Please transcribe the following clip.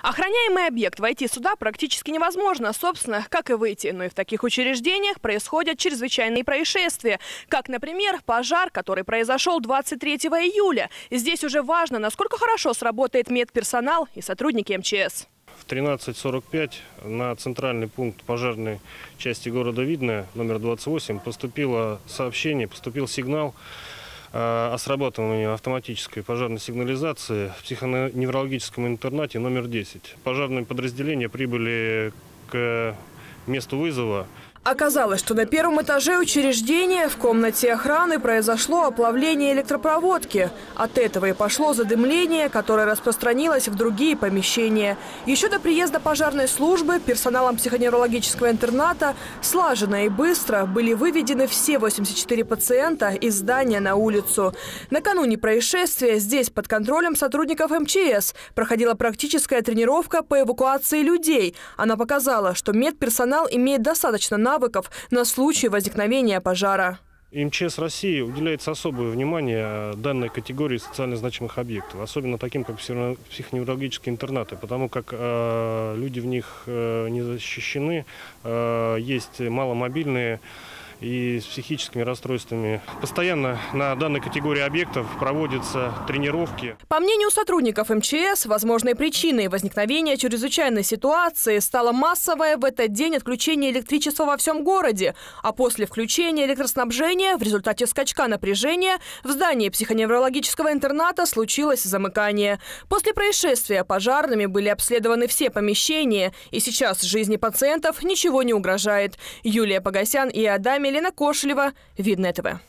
Охраняемый объект войти сюда практически невозможно, собственно, как и выйти. Но и в таких учреждениях происходят чрезвычайные происшествия. Как, например, пожар, который произошел 23 июля. Здесь уже важно, насколько хорошо сработает медперсонал и сотрудники МЧС. В 13.45 на центральный пункт пожарной части города Видное, номер 28, поступило сообщение, поступил сигнал о срабатывании автоматической пожарной сигнализации в психоневрологическом интернате номер 10. Пожарные подразделения прибыли к месту вызова. Оказалось, что на первом этаже учреждения в комнате охраны произошло оплавление электропроводки. От этого и пошло задымление, которое распространилось в другие помещения. Еще до приезда пожарной службы персоналом психоневрологического интерната слаженно и быстро были выведены все 84 пациента из здания на улицу. Накануне происшествия здесь под контролем сотрудников МЧС проходила практическая тренировка по эвакуации людей. Она показала, что медперсонал имеет достаточно навыков на случай возникновения пожара. МЧС России уделяется особое внимание данной категории социально значимых объектов, особенно таким, как психоневрологические интернаты, потому как э, люди в них э, не защищены, э, есть маломобильные и с психическими расстройствами. Постоянно на данной категории объектов проводятся тренировки. По мнению сотрудников МЧС, возможной причиной возникновения чрезвычайной ситуации стало массовое в этот день отключение электричества во всем городе, а после включения электроснабжения в результате скачка напряжения в здании психоневрологического интерната случилось замыкание. После происшествия пожарными были обследованы все помещения, и сейчас жизни пациентов ничего не угрожает. Юлия Погосян и Адами Елена Кошелева, Видное ТВ.